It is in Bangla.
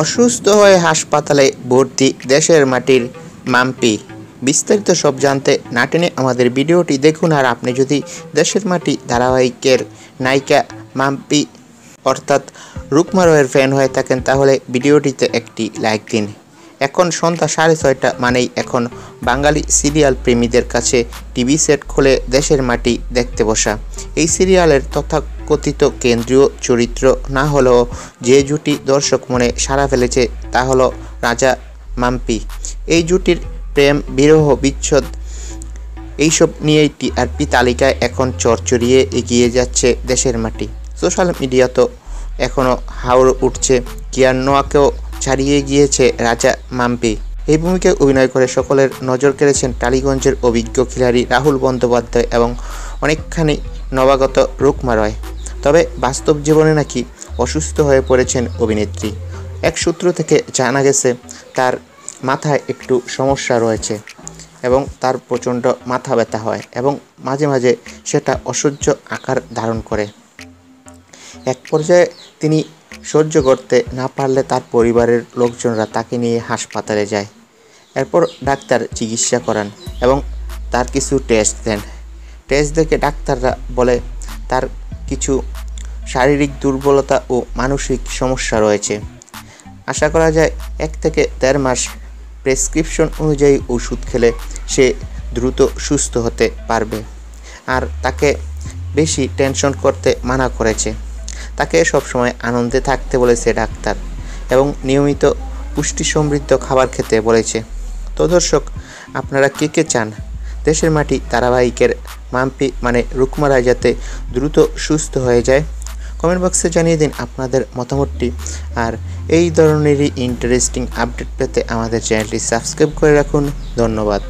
অসুস্থ হয়ে হাসপাতালে ভর্তি দেশের মাটির মাম্পি। বিস্তারিত সব জানতে না টেনে আমাদের ভিডিওটি দেখুন আর আপনি যদি দেশের মাটি ধারাবাহিকের নায়িকা মাম্পি অর্থাৎ রুকমা রয়ের ফ্যান হয়ে থাকেন, তাহলে ভিডিওটিতে একটি লাইক দিন। এখন সন্ধ্যা সাড়ে ছয়টা মানেই এখন বাঙালি সিরিয়াল প্রেমীদের কাছে টিভি সেট খুলে দেশের মাটি দেখতে বসা। এই সিরিয়ালের তথাকথিত কেন্দ্রীয় চরিত্র না হলেও যে জুটি দর্শক মনে সাড়া ফেলেছে তা হলো রাজা মাম্পি। এই জুটির প্রেম, বিরহ, বিচ্ছেদ এইসব নিয়েই টিআরপি তালিকায় এখন চরচরিয়ে এগিয়ে যাচ্ছে দেশের মাটি। সোশ্যাল মিডিয়া তো এখনও হাওড় উঠছে। কিয়ার নোয়াকেও ছাড়িয়ে গিয়েছে রাজা মাম্পি। এই ভূমিকায় অভিনয় করে সকলের নজর কেড়েছেন টালিগঞ্জের অভিজ্ঞ খিলাড়ি রাহুল বন্দ্যোপাধ্যায় এবং অনেকখানি নবাগত রুকমা রয়। তবে বাস্তব জীবনে নাকি অসুস্থ হয়ে পড়েছেন অভিনেত্রী। এক সূত্র থেকে জানা গেছে, তার মাথায় একটু সমস্যা রয়েছে এবং তার প্রচণ্ড মাথা ব্যথা হয় এবং মাঝে মাঝে সেটা অসহ্য আকার ধারণ করে। এক পর্যায়ে তিনি সহ্য করতে না পারলে তার পরিবারের লোকজনরা তাকে নিয়ে হাসপাতালে যায়। এরপর ডাক্তার চিকিৎসা করান এবং তার কিছু টেস্ট দেন। টেস্ট দেখে ডাক্তাররা বলে, তার কিছু শারীরিক দুর্বলতা ও মানসিক সমস্যা রয়েছে। আশা করা যায় এক থেকে দেড় মাস প্রেসক্রিপশন অনুযায়ী ওষুধ খেলে সে দ্রুত সুস্থ হতে পারবে আর তাকে বেশি টেনশন করতে মানা করেছে। তাকে সবসময় আনন্দে থাকতে বলেছে ডাক্তার এবং নিয়মিত পুষ্টি সমৃদ্ধ খাবার খেতে বলেছে। তো দর্শক, আপনারা কে কে চান? দেশের মাটি ধারাবাহিকের মাম্পি মানে রুকমারা যাতে দ্রুত সুস্থ হয়ে যায়, কমেন্ট বক্সে জানিয়ে দিন আপনাদের মতামতটি। আর এই ধরনেরই ইন্টারেস্টিং আপডেট পেতে আমাদের চ্যানেলটি সাবস্ক্রাইব করে রাখুন। ধন্যবাদ।